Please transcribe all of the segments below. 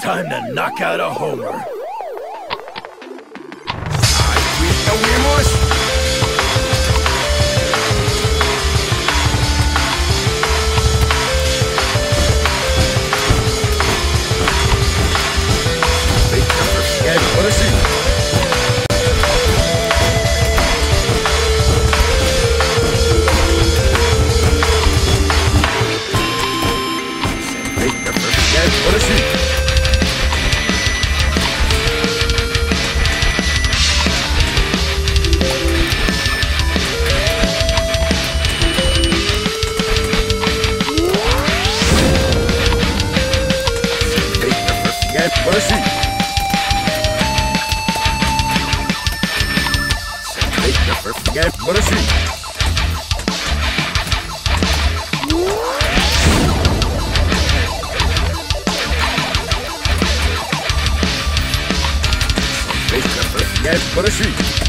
Time to knock out a homer. Merci. Take the first get mercy. Take the first get mercy. Take.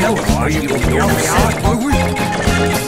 No, are you, you upset, Louis?